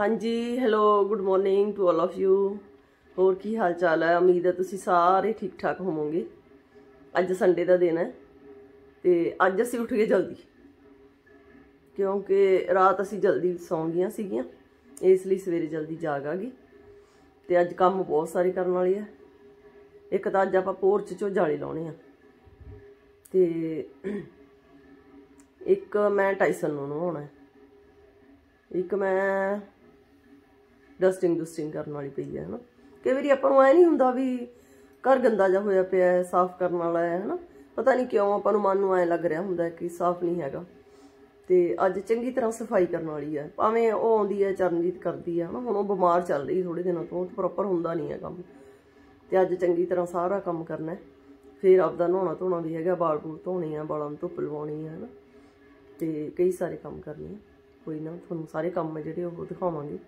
ਹਾਂਜੀ hello good morning to all of you ਹੋਰ ਕੀ ਹਾਲ ਚਾਲ ਹੈ? ਉਮੀਦ ਹੈ ਤੁਸੀਂ ਸਾਰੇ ਠੀਕ ਠਾਕ ਹੋਵੋਗੇ। ਅੱਜ ਸੰਡੇ ਦਾ ਦਿਨ ਹੈ ਤੇ ਅੱਜ ਅਸੀਂ ਉੱਠ ਗਏ ਜਲਦੀ। ਕਿਉਂਕਿ ਰਾਤ ਅਸੀਂ ਜਲਦੀ ਸੌਂ ਗਈਆਂ ਸੀਗੀਆਂ, ਇਸ ਲਈ ਸਵੇਰੇ ਜਲਦੀ ਜਾਗ ਗਈ ਤੇ ਅੱਜ ਕੰਮ ਬਹੁਤ ਸਾਰੇ ਕਰਨ ਵਾਲੇ ਆ। ਇੱਕ ਤਾਂ ਅੱਜ ਆਪਾਂ ਪੋਰਚ ਚੋਂ ਜਾਲੇ ਲਾਉਣੇ ਆ। ਤੇ ਇੱਕ ਮੈਂ ਟਾਈਸਨ ਨੂੰ ਨਹਾਉਣਾ ਇੱਕ ਮੈਂ ਡਸਟਿੰਗ ਡਸਟਿੰਗ ਕਰਨ ਵਾਲੀ ਪਈ ਹੈ, ਹਨਾ। ਕਈ ਵਾਰੀ ਆਪਾਂ ਨੂੰ ਐ ਨਹੀਂ ਹੁੰਦਾ ਵੀ ਘਰ ਗੰਦਾ ਜਿਹਾ ਹੋਇਆ ਪਿਆ ਹੈ, ਸਾਫ਼ ਕਰਨ ਵਾਲਾ ਹੈ, ਹਨਾ। ਪਤਾ ਨਹੀਂ ਕਿਉਂ ਆਪਾਂ ਨੂੰ ਮਨ ਨੂੰ ਐ ਲੱਗ ਰਿਹਾ ਹੁੰਦਾ ਕਿ ਸਾਫ਼ ਨਹੀਂ ਹੈਗਾ। ਤੇ ਅੱਜ ਚੰਗੀ ਤਰ੍ਹਾਂ ਸਫ਼ਾਈ ਕਰਨ ਵਾਲੀ ਹੈ। ਭਾਵੇਂ ਉਹ ਆਉਂਦੀ ਹੈ, ਚਰਨਜੀਤ ਕਰਦੀ ਹੈ, ਹਨਾ। ਹੁਣ ਉਹ ਬਿਮਾਰ ਚੱਲ ਰਹੀ ਥੋੜੇ ਦਿਨਾਂ ਤੋਂ ਪ੍ਰੋਪਰ ਹੁੰਦਾ ਨਹੀਂ ਹੈ ਕੰਮ। ਤੇ ਅੱਜ ਚੰਗੀ ਤਰ੍ਹਾਂ ਸਾਰਾ ਕੰਮ ਕਰਨਾ ਹੈ। ਫਿਰ ਆਪਦਾ ਨਹਾਉਣਾ ਧੋਣਾ ਵੀ ਹੈਗਾ ਵਾਲ ਬੂਲ ਧੋਣੇ ਆ ਵਾਲਾਂ ਨੂੰ ਧੁੱਪ ਲਵਾਉਣੀ ਆ, ਹਨਾ। ਤੇ ਕਈ ਸਾਰੇ ਕੰਮ ਕਰਨੇ ਆ। ਕੋਈ ਨਾ, ਤੁਹਾਨੂੰ ਸਾਰੇ ਕੰਮ ਜਿਹੜੇ ਉਹ ਦਿਖਾਵਾਂਗੇ।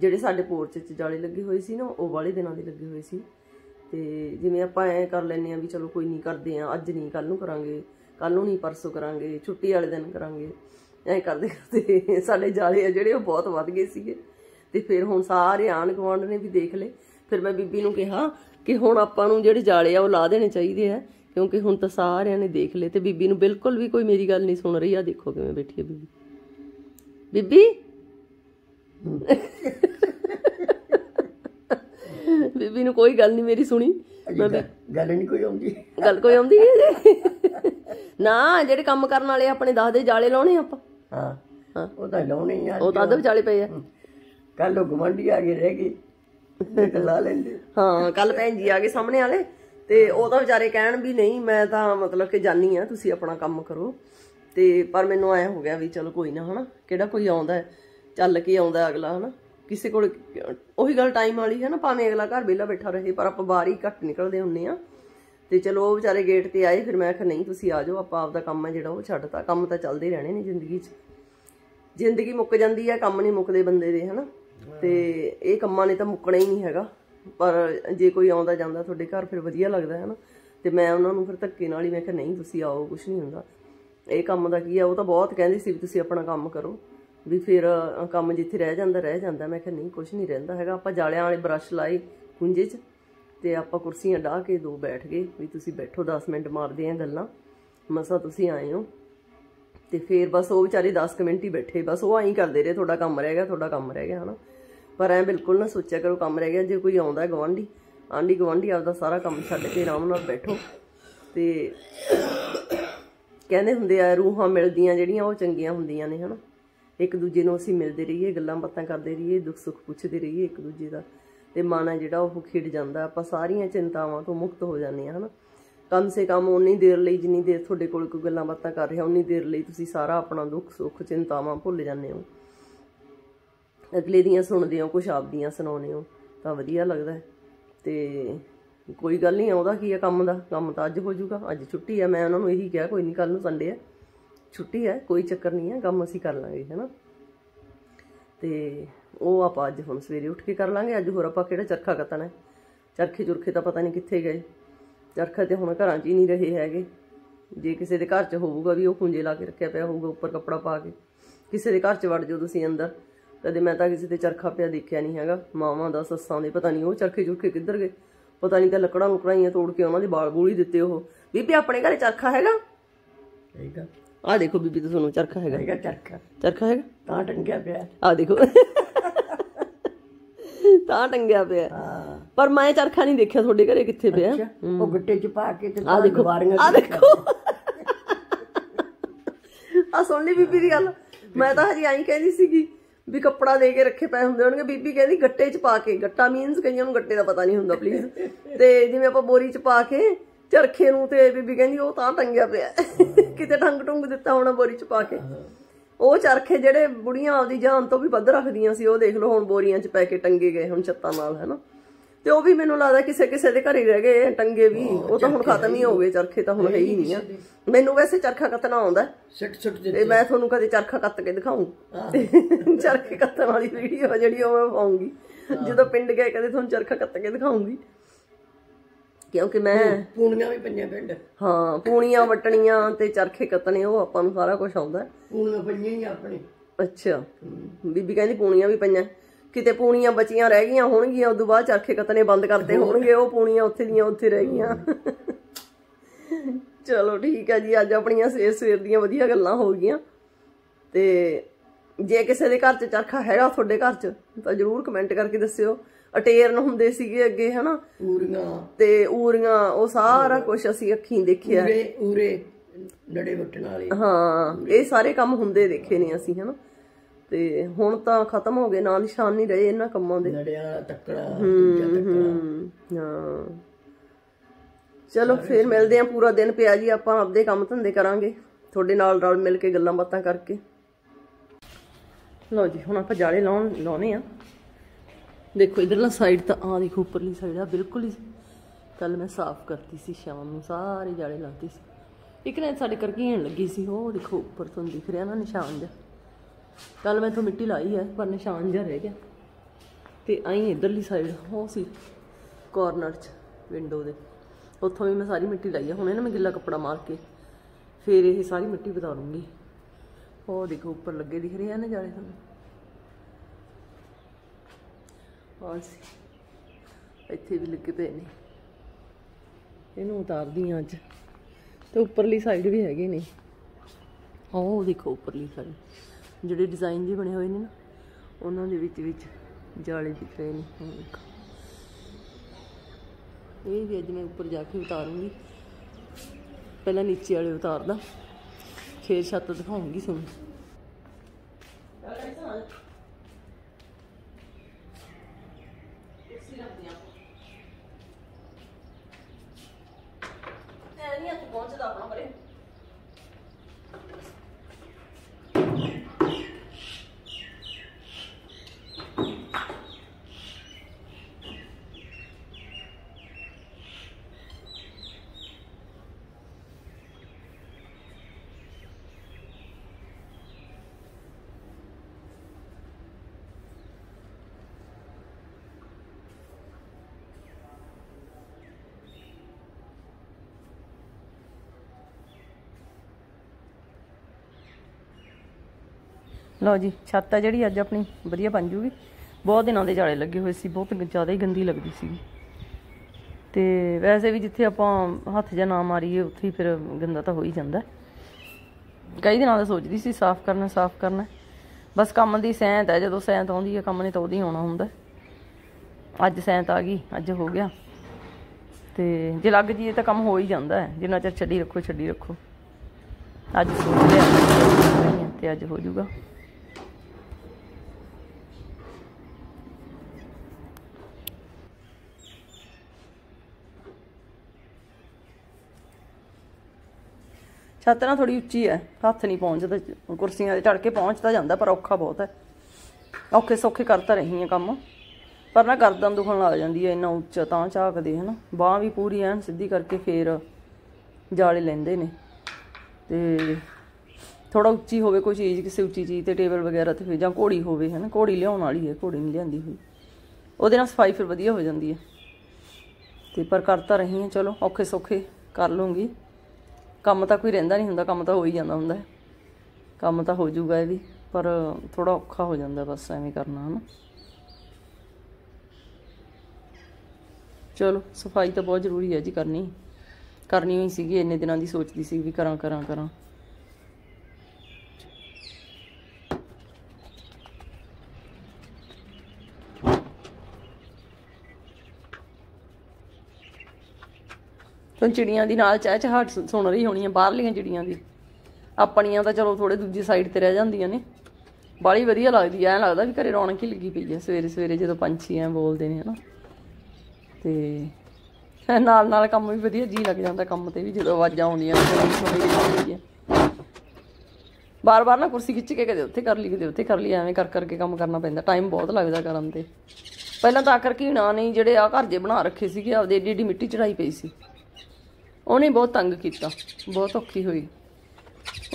ਜਿਹੜੇ ਸਾਡੇ ਪੋਰਚ 'ਚ ਜਾਲੇ ਲੱਗੇ ਹੋਏ ਸੀ ਨਾ, ਉਹ ਵਾਲੇ ਦਿਨਾਂ ਦੇ ਲੱਗੇ ਹੋਏ ਸੀ। ਤੇ ਜਿਵੇਂ ਆਪਾਂ ਐ ਕਰ ਲੈਨੇ ਆ ਵੀ ਚਲੋ ਕੋਈ ਨਹੀਂ ਕਰਦੇ ਆ ਅੱਜ ਨਹੀਂ ਕੱਲ ਨੂੰ ਕਰਾਂਗੇ ਕੱਲ ਨੂੰ ਨਹੀਂ, ਪਰਸੋਂ ਕਰਾਂਗੇ, ਛੁੱਟੀ ਵਾਲੇ ਦਿਨ ਕਰਾਂਗੇ। ਐ ਕਰਦੇ ਕਰਦੇ ਸਾਡੇ ਜਾਲੇ ਆ ਜਿਹੜੇ ਉਹ ਬਹੁਤ ਵੱਧ ਗਏ ਸੀਗੇ। ਤੇ ਫਿਰ ਹੁਣ ਸਾਰੇ ਆਣ ਗੁਆਂਢ ਨੇ ਵੀ ਦੇਖ ਲਏ। ਫਿਰ ਮੈਂ ਬੀਬੀ ਨੂੰ ਕਿਹਾ ਕਿ ਹੁਣ ਆਪਾਂ ਨੂੰ ਜਿਹੜੇ ਜਾਲੇ ਆ ਉਹ ਲਾ ਦੇਣੇ ਚਾਹੀਦੇ ਆ, ਕਿਉਂਕਿ ਹੁਣ ਤਾਂ ਸਾਰਿਆਂ ਨੇ ਦੇਖ ਲਏ। ਤੇ ਬੀਬੀ ਨੂੰ ਬਿਲਕੁਲ ਵੀ ਕੋਈ ਮੇਰੀ ਗੱਲ ਨਹੀਂ ਸੁਣ ਰਹੀ। ਆ ਦੇਖੋ ਕਿਵੇਂ ਬੈਠੀ ਹੈ ਬੀਬੀ। ਬੀਬੀ? ਬੀਬੀ ਨੂੰ ਕੋਈ ਗੱਲ ਨਹੀਂ ਮੇਰੀ ਸੁਣੀ। ਮੈਂ ਵੀ- ਗੱਲ ਨਹੀਂ ਕੋਈ ਆਉਂਦੀ। ਗੱਲ ਕੋਈ ਆਉਂਦੀ ਹੈ ਜੀ? ਨਾ ਜਿਹੜੇ ਕੰਮ ਕਰਨ ਵਾਲੇ ਆਪਣੇ ਦਸ ਦੇ ਜਾਲੇ ਲਾਉਣੇ ਆਪਾਂ। ਹਾਂ ਹਾਂ। ਉਹ ਤਾਂ ਲਾਉਣੇ ਆ ਉਹ ਤਾਂ ਅੱਧ ਵਿਚਾਲੇ ਪਏ ਆ। ਕੱਲ ਉਹ ਗਵੰਡੀ ਆ ਕੇ ਰਹਿ ਗਈ ਤੇ ਲਾ ਲੈਂਦੇ। ਹਾਂ ਕੱਲ ਭੈਣ ਜੀ ਆ ਗਏ ਸਾਹਮਣੇ ਵਾਲੇ ਤੇ ਉਹ ਤਾਂ ਵਿਚਾਰੇ ਕਹਿਣ ਵੀ ਨਹੀਂ ਮੈਂ ਤਾਂ ਮਤਲਬ ਕਿ ਜਾਨੀ ਆ ਤੁਸੀਂ ਆਪਣਾ ਕੰਮ ਕਰੋ। ਤੇ ਪਰ ਮੈਨੂੰ ਐ ਹੋ ਗਿਆ ਵੀ ਚਲੋ ਕੋਈ ਨਾ ਹਨਾ? ਕਿਹੜਾ ਕੋਈ ਆਉਂਦਾ ਹੈ, ਚੱਲ ਕੇ ਆਉਂਦਾ ਹੈ ਅਗਲਾ, ਹਨਾ? ਕਿਸੇ ਕੋਲ, ਉਹੀ ਗੱਲ ਟਾਈਮ ਵਾਲੀ ਹੈ ਨਾ ਭਾਵੇਂ ਅਗਲਾ ਘਰ ਵਿਹਲਾ ਬੈਠਾ ਰਹੇ, ਪਰ ਆਪਾਂ ਬਾਹਰ ਹੀ ਘੱਟ ਨਿਕਲਦੇ ਹੁੰਨੇ ਆ ਤੇ ਚਲੋ, ਉਹ ਵਿਚਾਰੇ ਗੇਟ ਤੇ ਆਏ, ਫਿਰ ਮੈਂ ਕਿਹਾ, ਨਹੀਂ, ਤੁਸੀਂ ਆ ਜਾਓ, ਆਪਾਂ ਆਪਦਾ ਕੰਮ ਹੈ ਜਿਹੜਾ, ਉਹ ਛੱਡਤਾ ਕੰਮ ਤਾਂ ਚੱਲਦੇ ਰਹਿਣੇ ਨੇ ਜ਼ਿੰਦਗੀ 'ਚ। ਜ਼ਿੰਦਗੀ ਮੁੱਕ ਜਾਂਦੀ ਹੈ, ਕੰਮ ਨਹੀਂ ਮੁੱਕਦੇ ਬੰਦੇ ਦੇ, ਹਨਾ? ਤੇ ਇਹ ਕੰਮਾਂ ਨੇ ਤਾਂ ਮੁੱਕਣਾ ਹੀ ਨਹੀਂ ਹੈਗਾ। ਪਰ ਜੇ ਕੋਈ ਆਉਂਦਾ ਜਾਂਦਾ ਤੁਹਾਡੇ ਘਰ, ਫਿਰ ਵਧੀਆ ਲੱਗਦਾ ਹੈ ਨਾ ਤੇ ਮੈਂ ਉਹਨਾਂ ਨੂੰ ਫਿਰ ਧੱਕੇ ਨਾਲ ਹੀ ਮੈਂ ਕਿਹਾ, ਨਹੀਂ, ਤੁਸੀਂ ਆਓ ਕੁਝ ਨਹੀਂ ਹੁੰਦਾ। ਇਹ ਕੰਮ ਦਾ ਕੀ ਆ ਉਹ ਤਾਂ ਬਹੁਤ ਕਹਿੰਦੀ ਸੀ ਵੀ ਤੁਸੀਂ ਆਪਣਾ ਕੰਮ ਕਰੋ। ਵੀ ਫਿਰ ਕੰਮ ਜਿੱਥੇ ਰਹਿ ਜਾਂਦਾ ਰਹਿ ਜਾਂਦਾ। ਮੈਂ ਕਿਹਾ, ਨਹੀਂ ਕੁਝ ਨਹੀਂ ਰਹਿੰਦਾ ਹੈਗਾ। ਆਪਾਂ ਜਾਲਿਆਂ ਵਾਲੇ ਬਰਸ਼ ਲਾਏ ਕੁੰਜੇ 'ਚ ਤੇ ਆਪਾਂ ਕੁਰਸੀਆਂ ਢਾ ਕੇ ਦੋ ਬੈਠ ਗਏ ਵੀ ਤੁਸੀਂ ਬੈਠੋ 10 ਮਿੰਟ ਮਾਰਦੇ ਆਂ ਗੱਲਾਂ। ਮਸਾ ਤੁਸੀਂ ਆਏ ਹੋ। ਤੇ ਫਿਰ ਬਸ ਉਹ ਵਿਚਾਰੇ 10 ਕੁ ਮਿੰਟ ਹੀ ਬੈਠੇ। ਬਸ ਉਹ ਐਂ ਕਰਦੇ ਰਹੇ, ਤੁਹਾਡਾ ਕੰਮ ਰਹਿ ਗਿਆ, ਤੁਹਾਡਾ ਕੰਮ ਰਹਿ ਗਿਆ, ਹਨਾ। ਪਰ ਐ ਬਿਲਕੁਲ ਨਾ ਸੋਚਿਆ ਕਰੋ, ਕੰਮ ਰਹਿ ਗਿਆ। ਜੇ ਕੋਈ ਆਉਂਦਾ ਗਵਾਂਢੀ ਆਂਢੀ ਗਵਾਂਢੀ ਆਪਦਾ ਸਾਰਾ ਕੰਮ ਛੱਡ ਕੇ ਆਰਾਮ ਨਾਲ ਬੈਠੋ। ਤੇ ਕਹਿੰਦੇ ਹੁੰਦੇ ਆ, ਰੂਹਾਂ ਮਿਲਦੀਆਂ ਜਿਹੜੀਆਂ, ਉਹ ਚੰਗੀਆਂ ਹੁੰਦੀਆਂ ਨੇ, ਹਨਾ। ਇੱਕ ਦੂਜੇ ਨੂੰ ਅਸੀਂ ਮਿਲਦੇ ਰਹੀਏ, ਗੱਲਾਂ ਬਾਤਾਂ ਕਰਦੇ ਰਹੀਏ, ਦੁੱਖ ਸੁੱਖ ਪੁੱਛਦੇ ਰਹੀਏ ਇੱਕ ਦੂਜੇ ਦਾ। ਤੇ ਮਨ ਆ ਜਿਹੜਾ ਉਹ ਖਿੜ ਜਾਂਦਾ। ਆਪਾਂ ਸਾਰੀਆਂ ਚਿੰਤਾਵਾਂ ਤੋਂ ਮੁਕਤ ਹੋ ਜਾਂਦੇ ਆ ਹਨਾ। ਕਮ ਸੇ ਕਮ ਉਨੀ ਦੇਰ ਲਈ ਜਿੰਨੀ ਦੇਰ ਤੁਹਾਡੇ ਕੋਲ ਕੋਈ ਗੱਲਾਂ ਬਾਤਾਂ ਕਰ ਰਿਹਾ ਉਨੀ ਦੇਰ ਲਈ ਤੁਸੀਂ ਸਾਰਾ ਆਪਣਾ ਦੁੱਖ, ਸੁੱਖ, ਚਿੰਤਾਵਾਂ ਭੁੱਲ ਜਾਂਦੇ ਹੋ। ਅਗਲੇ ਦੀਆਂ ਸੁਣਦੇ ਹੋ, ਕੁਛ ਆਪਦੀਆਂ ਸੁਣਾਉਂਦੇ ਹੋ, ਤਾਂ ਵਧੀਆ ਲੱਗਦਾ ਹੈ। ਤੇ ਕੋਈ ਗੱਲ ਨਹੀਂ, ਆਉਂਦਾ ਕੀ ਹੈ ਕੰਮ ਦਾ? ਕੰਮ ਤਾਂ ਅੱਜ ਹੋ ਜਾਊਗਾ, ਅੱਜ ਛੁੱਟੀ ਆ, ਮੈਂ ਉਹਨਾਂ ਨੂੰ ਇਹੀ ਕਿਹਾ, ਕੋਈ ਨਹੀਂ ਕੱਲ ਨੂੰ ਸੰਡੇ ਹੈ ਛੁੱਟੀ ਹੈ, ਕੋਈ ਚੱਕਰ ਨਹੀਂ ਹੈ, ਕੰਮ ਅਸੀਂ ਕਰ ਲਾਂਗੇ, ਹੈਨਾ? ਤੇ ਉਹ ਆਪਾਂ ਅੱਜ ਹੁਣ ਸਵੇਰੇ ਉੱਠ ਕੇ ਕਰ ਲਾਂਗੇ, ਅੱਜ ਹੋਰ ਆਪਾਂ ਕਿਹੜਾ ਚਰਖਾ ਕੱਤਣਾ ਚਰਖੇ ਚੁਰਖੇ ਤਾਂ ਪਤਾ ਨਹੀਂ ਕਿੱਥੇ ਗਏ। ਚਰਖਾ ਤੇ ਹੁਣ ਘਰਾਂ 'ਚ ਹੀ ਨਹੀਂ ਰਹੇ ਹੈਗੇ। ਜੇ ਕਿਸੇ ਦੇ ਘਰ 'ਚ ਹੋਊਗਾ ਵੀ ਉਹ ਕੁੰਜੇ ਲਾ ਕੇ ਰੱਖਿਆ ਪਿਆ ਹੋਊਗਾ, ਉੱਪਰ ਕੱਪੜਾ ਪਾ ਕੇ। ਕਿਸੇ ਦੇ ਘਰ 'ਚ ਵੜ ਜਾਓ ਤੁਸੀਂ ਅੰਦਰ। ਕਦੇ ਮੈਂ ਤਾਂ ਕਿਸੇ ਤੇ ਚਰਖਾ ਪਿਆ ਦੇਖਿਆ ਨਹੀਂ ਹੈਗਾ। ਮਾਵਾਂ ਦਾ, ਸੱਸਾਂ ਦੇ, ਪਤਾ ਨਹੀਂ ਉਹ ਚਰਖੇ ਚੁਰਖੇ ਕਿੱਧਰ ਗਏ। ਪਤਾ ਨਹੀਂ ਤਾਂ ਲੱਕੜਾਂ ਲੁਕੜਾਂ ਹੀ ਤੋੜ ਕੇ ਉਹਨਾਂ ਦੇ ਬਾਲ ਬੂਲ ਹੀ ਦਿੱਤੇ ਉਹ। ਬੀਬੀ, ਆਪਣੇ ਘਰੇ ਚਰਖਾ ਹੈਗਾ? ਠੀਕ ਆ ਆਹ ਦੇਖੋ ਬੀਬੀ ਤੇ ਤੁਹਾਨੂੰ ਚਰਖਾ ਹੈਗਾ। ਹੈਗਾ ਚਰਖਾ। ਚਰਖਾ ਹੈਗਾ? ਤਾਂ ਟੰਗਿਆ ਪਿਆ। ਆਹ ਦੇਖੋ। ਤਾਂ ਟੰਗਿਆ ਪਿਆ। ਪਰ ਮੈਂ ਚਰਖਾ ਨਹੀਂ ਦੇਖਿਆ ਤੁਹਾਡੇ ਘਰੇ ਕਿੱਥੇ ਪਿਆ। ਉਹ ਗੱਟੇ ਚ ਪਾ ਕੇ ਤੇ ਆ ਦੇਖੋ। ਵਾਰੀਆਂ ਆ ਦੇਖੋ। ਆ ਸੁਣ ਲਈ ਬੀਬੀ ਦੀ ਗੱਲ। ਮੈਂ ਤਾਂ ਹਜੇ ਆਈ ਕਹਿੰਦੀ ਸੀਗੀ ਵੀ ਕੱਪੜਾ ਦੇ ਕੇ ਰੱਖੇ ਪਏ ਹੁੰਦੇ ਹੋਣਗੇ। ਬੀਬੀ ਕਹਿੰਦੀ ਗੱਟੇ 'ਚ ਪਾ ਕੇ। ਗੱਟਾ ਮੀਨਸ ਕਈਆਂ ਨੂੰ ਗੱਟੇ ਦਾ ਪਤਾ ਨਹੀਂ ਹੁੰਦਾ ਪਲੀਜ਼ ਤੇ ਜਿਵੇਂ ਆਪਾਂ ਬੋਰੀ 'ਚ ਪਾ ਕੇ ਚਰਖੇ ਨੂੰ ਤੇ ਬੀਬੀ ਕਹਿੰਦੀ ਉਹ ਤਾਂ ਟੰਗਿਆ ਪਿਆ। ਕਿਤੇ ਟੰਗ ਟੁੰਗ ਦਿੱਤਾ ਹੋਣਾ ਬੋਰੀ 'ਚ ਪਾ ਕੇ। ਉਹ ਚਰਖੇ ਜਿਹੜੇ ਬੁੜੀਆਂ ਆਪਦੀ ਜਾਨ ਤੋਂ ਵੀ ਵੱਧ ਰੱਖਦੀਆਂ ਸੀ ਉਹ ਦੇਖ ਲਓ ਹੁਣ ਬੋਰੀਆਂ 'ਚ ਪੈ ਕੇ ਟੰਗੇ ਗਏ ਹੁਣ ਛੱਤਾਂ ਨਾਲ ਹੈਨਾ। ਤੇ ਉਹ ਵੀ ਮੈਨੂੰ ਲੱਗਦਾ ਕਿਸੇ ਕਿਸੇ ਦੇ ਘਰੇ ਰਹਿ ਗਏ ਟੰਗੇ ਵੀ। ਉਹ ਤਾਂ ਹੁਣ ਖਤਮ ਹੀ ਹੋ ਗਏ ਚਰਖੇ ਤਾਂ ਹੁਣ ਹੈ ਹੀ ਨਹੀਂ ਆ। ਮੈਨੂੰ ਵੈਸੇ ਚਰਖਾ ਕੱਤਣਾ ਆਉਂਦਾ। ਸਿੱਟ ਦੇ ਤੇ ਮੈਂ ਤੁਹਾਨੂੰ ਕਦੇ ਚਰਖਾ ਕੱਤ ਕੇ ਦਿਖਾਉਂ ਚਰਖੇ ਕੱਤਣ ਵਾਲੀ ਵੀਡੀਓ ਜਿਹੜੀ ਉਹ ਮੈਂ ਪਾਉਂਗੀ। ਜਦੋਂ ਪਿੰਡ ਗਏ ਕਦੇ ਤੁਹਾਨੂੰ ਚਰਖਾ ਕੱਤ ਕੇ ਦਿਖਾਉਂਗੀ ਕਿਉਂਕਿ ਮੈਂ ਪੂਣੀਆਂ ਵੀ ਪਈਆਂ ਪਿੰਡ। ਹਾਂ ਪੂਣੀਆਂ ਵਟਣੀਆਂ ਤੇ ਚਰਖੇ ਕੱਤਣੇ ਉਹ ਆਪਾਂ ਨੂੰ ਸਾਰਾ ਕੁਝ ਆਉਂਦਾ। ਪੂਣੀਆਂ ਪਈਆਂ ਹੀ ਆਪਣੇ। ਅੱਛਾ। ਬੀਬੀ ਕਹਿੰਦੀ ਪੂਣੀਆਂ ਵੀ ਪਈਆਂ। ਕਿਤੇ ਪੂਣੀਆਂ ਬਚੀਆਂ ਰਹਿ ਗਈਆਂ ਹੋਣਗੀਆਂ ਉਦੋਂ ਬਾਅਦ ਚਰਖੇ ਕਤਨੇ ਬੰਦ ਕਰਤੇ ਹੋਣਗੇ ਉਹ ਪੂਣੀਆਂ ਉੱਥੇ ਦੀਆਂ ਉੱਥੇ ਰਹਿ ਗਈਆਂ। ਚਲੋ ਠੀਕ ਹੈ ਜੀ ਅੱਜ ਆਪਣੀਆਂ ਸਵੇਰ ਸਵੇਰ ਦੀਆਂ ਵਧੀਆ ਗੱਲਾਂ ਹੋ ਗਈਆਂ। ਤੇ ਜੇ ਕਿਸੇ ਦੇ ਘਰ 'ਚ ਚਰਖਾ ਹੈਗਾ ਤੁਹਾਡੇ ਘਰ 'ਚ ਤਾਂ ਜਰੂਰ ਕਮੈਂਟ ਕਰਕੇ ਦੱਸਿਓ। ਅਟੇਰਨ ਹੁੰਦੇ ਸੀਗੇ ਅੱਗੇ ਹਨਾ? ਪੂਰੀਆਂ ਤੇ ਊਰੀਆਂ ਉਹ ਸਾਰਾ ਕੁਝ ਅਸੀਂ ਅੱਖੀਂ ਦੇਖਿਆ। ਉਰੇ ਉਰੇ ਡੜੇ ਵੱਟਣ ਵਾਲੇ। ਹਾਂ ਇਹ ਸਾਰੇ ਕੰਮ ਹੁੰਦੇ ਦੇਖੇ ਨੇ ਅਸੀਂ ਹਨਾ? ਤੇ ਹੁਣ ਤਾਂ ਖਤਮ ਹੋ ਗਏ ਨਾਂ ਨਿਸ਼ਾਨ ਨਹੀਂ ਰਹੇ ਇਹਨਾਂ ਕੰਮਾਂ ਦੇ। ਡੜਿਆਂ ਵਾਲਾ ਤੱਕੜਾ ਦੂਜਾ ਹਾਂ ਚਲੋ ਫਿਰ ਮਿਲਦੇ ਆ ਪੂਰਾ ਦਿਨ ਪਿਆ ਜੀ ਆਪਾਂ ਆਪਦੇ ਕੰਮ ਧੰਦੇ ਕਰਾਂਗੇ ਤੁਹਾਡੇ ਨਾਲ ਰਲ ਮਿਲ ਕੇ ਗੱਲਾਂ ਬਾਤਾਂ ਕਰਕੇ। ਲਓ ਜੀ ਹੁਣ ਆਪਾਂ ਜਾਲੇ ਲਾਉਣ ਲਾਉਨੇ ਆ। ਦੇਖੋ, ਇਧਰਲਾ ਸਾਈਡ ਤਾਂ ਆ ਦੇਖੋ, ਉੱਪਰਲੀ ਸਾਈਡ ਆ ਬਿਲਕੁਲ ਹੀ ਕੱਲ ਮੈਂ ਸਾਫ਼ ਕਰਤੀ ਸੀ, ਸ਼ਾਮ ਨੂੰ ਸਾਰੇ ਜਾਲੇ ਲਾਤੀ ਸੀ। ਇੱਕ ਨਾ ਸਾਡੇ ਕਰਕੀਣ ਲੱਗੀ ਸੀ, ਉਹ ਦੇਖੋ, ਉੱਪਰ ਤੋਂ ਦਿਖ ਰਿਹਾ ਨਾ ਨਿਸ਼ਾਨ ਜਿਹਾ। ਕੱਲ ਮੈਂ ਤੋਂ ਮਿੱਟੀ ਲਾਈ ਹੈ, ਪਰ ਨਿਸ਼ਾਨ ਜਿਹਾ ਰਹਿ ਗਿਆ। ਤੇ ਆਈ ਇਧਰਲੀ ਸਾਈਡ ਉਹ ਸੀ ਕਾਰਨਰ 'ਚ ਵਿੰਡੋ ਦੇ। ਉੱਥੋਂ ਵੀ ਮੈਂ ਸਾਰੀ ਮਿੱਟੀ ਲਾਈ ਆ, ਹੁਣੇ ਨਾ ਮੈਂ ਗਿੱਲਾ ਕੱਪੜਾ ਮਾਰ ਕੇ, ਫਿਰ ਇਹ ਸਾਰੀ ਮਿੱਟੀ ਬਤਾ ਲੂੰਗੀ। ਉਹ ਦੇਖੋ, ਉੱਪਰ ਲੱਗੇ ਦਿਖ ਰਹੇ ਆ ਨਾ ਜਾਲੇ ਤੁਹਾਨੂੰ ਔਰ ਸੀ ਇੱਥੇ ਵੀ ਲੱਗੇ ਪਏ ਨੇ। ਇਹਨੂੰ ਉਤਾਰਦੀ ਹਾਂ ਅੱਜ। ਤੇ ਉੱਪਰਲੀ ਸਾਈਡ ਵੀ ਹੈਗੇ ਨੇ। ਉਹ ਦੇਖੋ ਉੱਪਰਲੀ ਸਾਈਡ ਜਿਹੜੇ ਡਿਜ਼ਾਈਨ ਜਿਹੇ ਬਣੇ ਹੋਏ ਨੇ ਨਾ, ਉਹਨਾਂ ਦੇ ਵਿੱਚ ਵਿੱਚ ਜਾਲੇ ਦਿਖ ਰਹੇ ਨੇ। ਉਹ ਦੇਖੋ। ਇਹ ਵੀ ਅੱਜ ਮੈਂ ਉੱਪਰ ਜਾ ਕੇ ਉਤਾਰੂੰਗੀ। ਪਹਿਲਾਂ ਨੀਚੇ ਵਾਲੇ ਉਤਾਰਦਾ। ਫੇਰ ਛੱਤ ਦਿਖਾਉਂਗੀ ਤੁਹਾਨੂੰ ਐ ਨਹੀਂ ਹੱਥ ਪਹੁੰਚਦਾ ਆਪਣਾ ਪਰੇ ਲਓ ਜੀ, ਛੱਤ ਆ ਜਿਹੜੀ ਅੱਜ ਆਪਣੀ ਵਧੀਆ ਬਣ ਜੂਗੀ। ਬਹੁਤ ਦਿਨਾਂ ਦੇ ਜਾਲੇ ਲੱਗੇ ਹੋਏ ਸੀ, ਬਹੁਤ ਜ਼ਿਆਦਾ ਹੀ ਗੰਦੀ ਲੱਗਦੀ ਸੀ ਤੇ ਵੈਸੇ ਵੀ ਜਿੱਥੇ ਆਪਾਂ ਹੱਥ ਜਾਂ ਨਾ ਮਾਰੀਏ, ਉੱਥੇ ਹੀ ਫਿਰ ਗੰਦਾ ਤਾਂ ਹੋ ਹੀ ਜਾਂਦਾ। ਕਈ ਦਿਨਾਂ ਦਾ ਸੋਚਦੀ ਸੀ, ਸਾਫ਼ ਕਰਨਾ ਸਾਫ਼ ਕਰਨਾ। ਬਸ ਕੰਮ ਦੀ ਸੈਂਤ ਹੈ, ਜਦੋਂ ਸੈਂਤ ਆਉਂਦੀ ਹੈ, ਕੰਮ ਨੇ ਤਾਂ ਉਹਦੀ ਆਉਣਾ ਹੁੰਦਾ। ਅੱਜ ਸੈਂਤ ਆ ਗਈ, ਅੱਜ ਹੋ ਗਿਆ। ਤੇ ਜੇ ਲੱਗ ਜੀਏ ਤਾਂ ਕੰਮ ਹੋ ਹੀ ਜਾਂਦਾ ਹੈ। ਜਿੰਨਾ ਚਿਰ ਛੱਡੀ ਰੱਖੋ ਛੱਡੀ ਰੱਖੋ। ਅੱਜ ਸੋਚ ਲਿਆ, ਤੇ ਅੱਜ ਹੋ ਜਾਊਗਾ ਛੱਤ ਨਾ ਥੋੜੀ ਉੱਚੀ ਹੈ, ਹੱਥ ਨਹੀਂ ਪਹੁੰਚਦਾ ਕੁਰਸੀਆਂ ਦੇ ਚੜ ਕੇ ਪਹੁੰਚਦਾ ਜਾਂਦਾ, ਪਰ ਔਖਾ ਬਹੁਤ ਹੈ। ਔਖੇ ਸੌਖੇ ਕਰਤਾ ਰਹੀ ਹਾਂ ਕੰਮ। ਪਰ ਨਾ ਗਰਦਨ ਦੁਖਣ ਲੱਗ ਜਾਂਦੀ ਹੈ, ਇੰਨਾ ਉੱਚਾ ਤਾਂ ਝਾਕਦੇ, ਹਨਾ। ਬਾਹ ਵੀ ਪੂਰੀ ਐਨ ਸਿੱਧੀ ਕਰਕੇ ਫੇਰ ਜਾਲੇ ਲੈਂਦੇ ਨੇ। ਤੇ ਥੋੜਾ ਉੱਚੀ ਹੋਵੇ ਕੋਈ ਚੀਜ਼, ਕਿਸੇ ਉੱਚੀ ਚੀਜ਼ ਤੇ ਟੇਬਲ ਵਗੈਰਾ ਤੇ ਫਿਰ ਜਾਂ ਘੋੜੀ ਹੋਵੇ, ਹਨਾ। ਘੋੜੀ ਲਿਆਉਣ ਵਾਲੀ ਹੈ, ਘੋੜੀ ਨਹੀਂ ਲਿਆਂਦੀ ਹੋਈ। ਉਹਦੇ ਨਾਲ ਸਫ਼ਾਈ ਫਿਰ ਵਧੀਆ ਹੋ ਜਾਂਦੀ ਹੈ। ਤੇ ਪਰ ਕਰਤਾ ਰਹੀ ਹਾਂ, ਚਲੋ, ਔਖੇ ਸੌਖੇ ਕਰ ਲੂੰਗੀ। ਕੰਮ ਤਾਂ ਕੋਈ ਰਹਿੰਦਾ ਨਹੀਂ ਹੁੰਦਾ, ਕੰਮ ਤਾਂ ਹੋ ਹੀ ਜਾਂਦਾ ਹੁੰਦਾ। ਕੰਮ ਤਾਂ ਹੋ ਜਾਊਗਾ ਇਹ ਵੀ, ਪਰ ਥੋੜਾ ਔਖਾ ਹੋ ਜਾਂਦਾ ਬਸ, ਐਵੇਂ ਕਰਨਾ, ਹਨਾ। ਚਲੋ, ਸਫ਼ਾਈ ਤਾਂ ਬਹੁਤ ਜ਼ਰੂਰੀ ਹੈ ਜੀ ਕਰਨੀ। ਕਰਨੀ ਹੋਈ ਸੀਗੀ, ਇੰਨੇ ਦਿਨਾਂ ਦੀ ਸੋਚਦੀ ਸੀ ਵੀ ਕਰਾਂ ਕਰਾਂ ਕਰਾਂ। ਤਾਂ ਚਿੜੀਆਂ ਦੀ ਨਾਲ ਚਹਿ ਚਹਾਟ ਸੁਣ ਰਹੀ ਹੋਣੀ ਆ, ਬਾਹਰਲੀਆਂ ਚਿੜੀਆਂ ਦੀ। ਆਪਣੀਆਂ ਤਾਂ ਚਲੋ ਥੋੜੇ ਦੂਜੀ ਸਾਈਡ ਤੇ ਰਹਿ ਜਾਂਦੀਆਂ ਨੇ। ਬਾਲੀ ਵਧੀਆ ਲੱਗਦੀ ਐ ਲੱਗਦਾ ਵੀ ਘਰੇ ਰੌਣਕ ਹੀ ਲੱਗੀ ਪਈ ਐ ਸਵੇਰੇ ਸਵੇਰੇ ਜਦੋਂ ਪੰਛੀ ਐ ਬੋਲਦੇ ਨੇ, ਹਨਾ। ਤੇ ਨਾਲ ਨਾਲ ਕੰਮ ਵੀ ਵਧੀਆ ਜੀ ਲੱਗ ਜਾਂਦਾ ਕੰਮ ਤੇ ਵੀ, ਜਦੋਂ ਆਵਾਜ਼ਾਂ ਆਉਂਦੀਆਂ ਨੇ ਬਾਰ-ਬਾਰ ਨਾ ਕੁਰਸੀ ਖਿੱਚ ਕੇ ਕਦੇ ਉੱਥੇ ਕਰ ਲਈ, ਕਦੇ ਉੱਥੇ ਕਰ ਲਈ, ਐਵੇਂ ਕਰ ਕਰਕੇ ਕੰਮ ਕਰਨਾ ਪੈਂਦਾ ਟਾਈਮ ਬਹੁਤ ਲੱਗਦਾ ਕਰਨ ਤੇ। ਪਹਿਲਾਂ ਤਾਂ ਆਕਰ ਘੀਣਾ ਨਹੀਂ, ਜਿਹੜੇ ਆ ਘਰ ਜੇ ਬਣਾ ਰੱਖੇ ਸੀਗੇ, ਆਪਦੇ ਏਡੀ ਏਡੀ ਮਿੱਟੀ ਚੜਾਈ ਪਈ ਸੀ। ਉਹਨੇ ਬਹੁਤ ਤੰਗ ਕੀਤਾ। ਬਹੁਤ ਔਖੀ ਹੋਈ।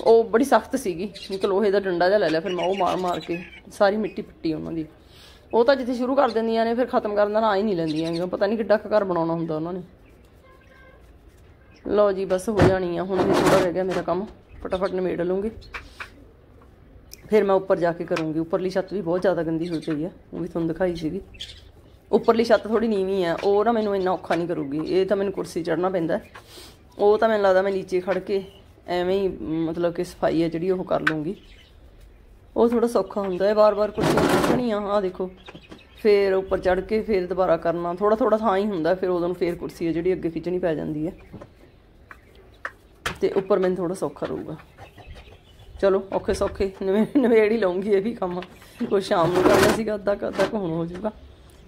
ਉਹ ਬੜੀ ਸਖਤ ਸੀਗੀ। ਇੱਕ ਲੋਹੇ ਦਾ ਡੰਡਾ ਜਿਹਾ ਲੈ ਲਿਆ, ਫਿਰ ਮੈਂ ਉਹ ਮਾਰ ਮਾਰ ਕੇ ਸਾਰੀ ਮਿੱਟੀ ਪਿੱਟੀ ਉਹਨਾਂ ਦੀ। ਉਹ ਤਾਂ ਜਿੱਥੇ ਸ਼ੁਰੂ ਕਰ ਦਿੰਦੀਆਂ ਨੇ, ਫਿਰ ਖਤਮ ਕਰਨ ਦਾ ਨਾਂ ਹੀ ਨਹੀਂ ਲੈਂਦੀਆਂ ਹੈਗੀਆਂ। ਪਤਾ ਨਹੀਂ ਕਿੱਡਾ ਕੁ ਘਰ ਬਣਾਉਣਾ ਹੁੰਦਾ ਉਹਨਾਂ ਨੇ। ਲਓ ਜੀ, ਬਸ ਹੋ ਜਾਣੀ ਆ। ਹੁਣ ਵੀ ਥੋੜਾ ਰਹਿ ਗਿਆ ਮੇਰਾ ਕੰਮ। ਫਟਾਫਟ ਨਿਬੇੜ ਲੂੰਗੀ ਫਿਰ ਮੈਂ ਉੱਪਰ ਜਾ ਕੇ ਕਰੂੰਗੀ। ਉੱਪਰਲੀ ਛੱਤ ਵੀ ਬਹੁਤ ਜ਼ਿਆਦਾ ਗੰਦੀ ਹੋਈ ਪਈ ਆ। ਉਹ ਵੀ ਤੁਹਾਨੂੰ ਦਿਖਾਈ ਸੀਗੀ। ਉੱਪਰਲੀ ਛੱਤ ਥੋੜੀ ਨੀਵੀਂ ਆ, ਉਹ ਨਾ ਮੈਨੂੰ ਇੰਨਾ ਔਖਾ ਨਹੀਂ ਕਰੂਗੀ, ਇਹ ਤਾਂ ਮੈਨੂੰ ਕੁਰਸੀ ਚੜਨਾ ਪੈਂਦਾ ਉਹ ਤਾਂ ਮੈਨੂੰ ਲੱਗਦਾ ਮੈਂ ਨੀਚੇ ਖੜ ਕੇ ਐਵੇਂ ਹੀ ਮਤਲਬ ਕਿ ਸਫ਼ਾਈ ਹੈ ਜਿਹੜੀ ਉਹ ਕਰ ਲੂੰਗੀ ਉਹ ਥੋੜਾ ਸੌਖਾ ਹੁੰਦਾ ਹੈ, ਵਾਰ-ਵਾਰ ਕੁਰਸੀਆਂ ਚੜ੍ਹਨੀਆਂ ਆ ਦੇਖੋ। ਫੇਰ ਉੱਪਰ ਚੜ ਕੇ ਫੇਰ ਦੁਬਾਰਾ ਕਰਨਾ ਥੋੜਾ ਥੋੜਾ ਥਾਂ ਹੀ ਹੁੰਦਾ, ਫਿਰ ਉਦੋਂ ਨੂੰ ਫੇਰ ਕੁਰਸੀ ਹੈ ਜਿਹੜੀ ਅੱਗੇ ਖਿੱਚਣੀ ਪੈ ਜਾਂਦੀ ਹੈ। ਤੇ ਉੱਪਰ ਮੈਨੂੰ ਥੋੜਾ ਸੌਖਾ ਰਹੂਗਾ। ਚਲੋ ਔਖੇ ਸੌਖੇ ਨਵੇਂ ਨਵੇੜ ਹੀ ਲਵਾਂਗੀ ਇਹ ਵੀ ਕੰਮ। ਕੋਈ ਸ਼ਾਮ ਨੂੰ ਕਰਨਾ ਸੀਗਾ ਅੱਧਾ ਕੁ ਅੱਧਾ ਕੁ ਹੁਣ ਹੋ ਜਾਊਗਾ।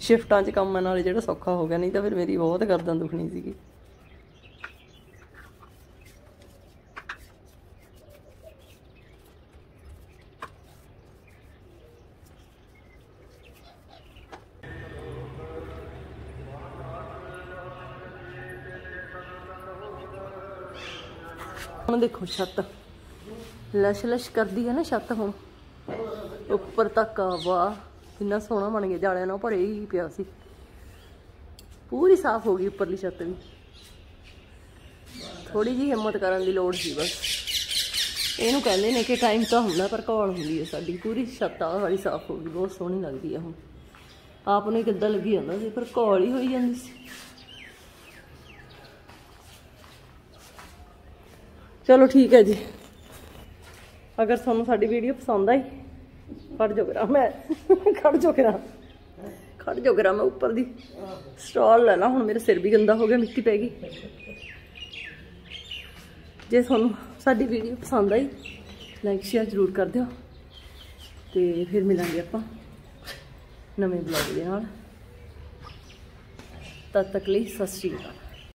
ਸ਼ਿਫਟਾਂ 'ਚ ਕੰਮ ਨਾਲ ਜਿਹੜਾ ਸੌਖਾ ਹੋ ਗਿਆ, ਨਹੀਂ ਤਾਂ ਫਿਰ ਮੇਰੀ ਬਹੁਤ ਗਰਦਨ ਦੁਖਣੀ ਸੀਗੀ। ਹੁਣ ਦੇਖੋ ਛੱਤ। ਲਸ਼ ਲਸ਼ ਕਰਦੀ ਹੈ ਨਾ ਛੱਤ ਹੁਣ। ਉੱਪਰ ਤੱਕ ਆ ਇੰਨਾ ਸੋਹਣਾ ਬਣ ਗਿਆ, ਜਾਲਿਆਂ ਨਾਲ ਭਰੇ ਹੀ ਪਿਆ ਸੀ। ਪੂਰੀ ਸਾਫ਼ ਹੋ ਗਈ ਉੱਪਰਲੀ ਛੱਤ ਵੀ। ਥੋੜੀ ਜੀ ਹਿੰਮਤ ਕਰਨ ਦੀ ਲੋੜ ਸੀ ਬਸ। ਇਹਨੂੰ ਕਹਿੰਦੇ ਨੇ ਕਿ ਟਾਈਮ ਤਾਂ ਹੁੰਦਾ, ਪਰ ਘੋਲ ਹੁੰਦੀ ਹੈ ਸਾਡੀ। ਪੂਰੀ ਛੱਤ ਆ ਵਾਲੀ ਸਾਫ਼ ਹੋ ਗਈ, ਬਹੁਤ ਸੋਹਣੀ ਲੱਗਦੀ ਹੈ ਹੁਣ। ਆਪ ਨੂੰ ਹੀ ਕਿੱਦਾਂ ਲੱਗੀ ਜਾਂਦਾ ਸੀ, ਪਰ ਘੋਲ ਹੀ ਹੋਈ ਜਾਂਦੀ ਸੀ। ਚਲੋ ਠੀਕ ਹੈ ਜੀ। ਅਗਰ ਤੁਹਾਨੂੰ ਸਾਡੀ ਵੀਡੀਓ ਪਸੰਦ ਆਈ ਖੜ ਜੋ ਕਰਾਂ ਮੈਂ, ਖੜ ਜੋ ਕਰਾਂ। ਖੜ ਜੋ ਕਰਾਂ ਮੈਂ ਉੱਪਰ ਦੀ। ਸਟਾਲ ਲੈ ਲਾ, ਹੁਣ ਮੇਰਾ ਸਿਰ ਵੀ ਗੰਦਾ ਹੋ ਗਿਆ, ਮਿੱਟੀ ਪੈ ਗਈ। ਜੇ ਤੁਹਾਨੂੰ ਸਾਡੀ ਵੀਡੀਓ ਪਸੰਦ ਆਈ ਲਾਈਕ ਸ਼ੇਅਰ ਜ਼ਰੂਰ ਕਰ ਦਿਓ। ਤੇ ਫਿਰ ਮਿਲਾਂਗੇ ਆਪਾਂ ਨਵੇਂ ਬਲੌਗ ਦੇ ਨਾਲ। ਤਦ ਤੱਕ ਲਈ ਸਤਿ ਸ਼੍ਰੀ ਅਕਾਲ।